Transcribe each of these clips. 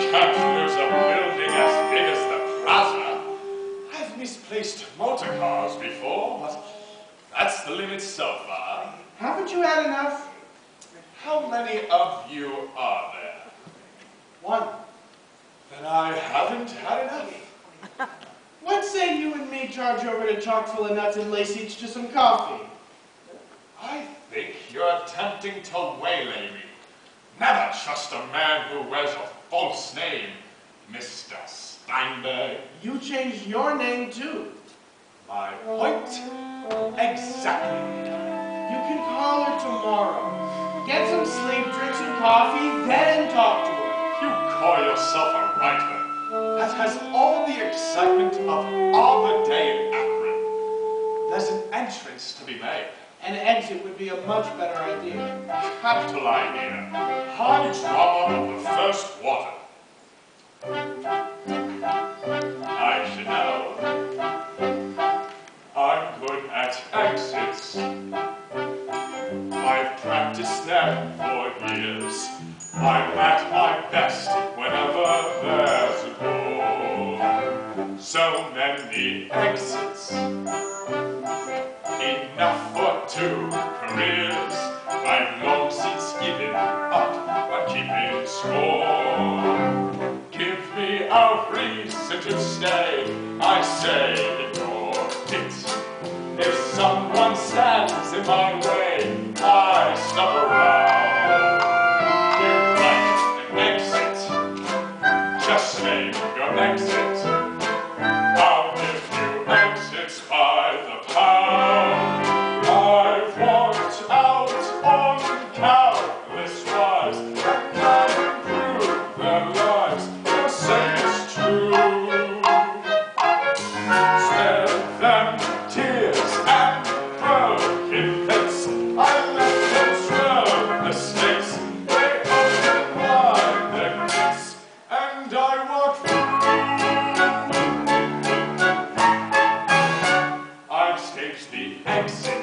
can't a building as big as the plaza. I've misplaced motor cars before, but that's the limit so far. Haven't you had enough? How many of you are there? One. Then I haven't had enough. What say you and me charge over to chock full of nuts and lace each to some coffee? I think you're attempting to waylay me. Never trust a man who wears a false name, Mr. Steinberg. You changed your name too. My point? Exactly. You can call her tomorrow. Get some sleep, drink some coffee, then talk to her. You call yourself a writer that has all the excitement of Arbor Day in Akron. There's an entrance to be made. An exit would be a much better idea. Capital idea. High drama of the first water. I should know. I'm good at exits. I've practiced them for years. I'm at my best whenever there's a goal. So many exits. Enough for two careers. I've long since given up on keeping score. Give me a reason to stay. I say ignore it. If someone stands in my way, I stop around. The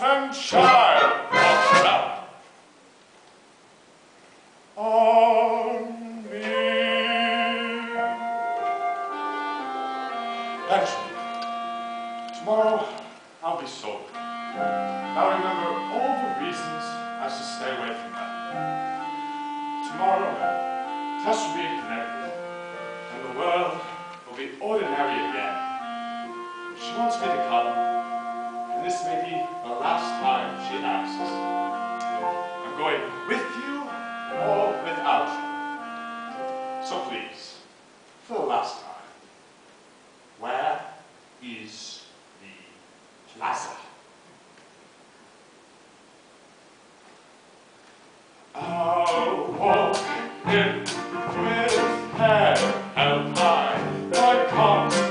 and child on me. Actually, tomorrow I'll be sober. I'll remember all the reasons I should stay away from her. Tomorrow, Tess will be in Connecticut, and the world will be ordinary again. She wants me to come, this may be the last time she asks. I'm going with you or without you. So please, for the last time, where is the plaza? I walk in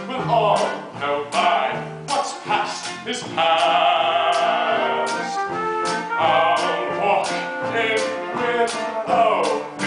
with all. What's past is past. Oh.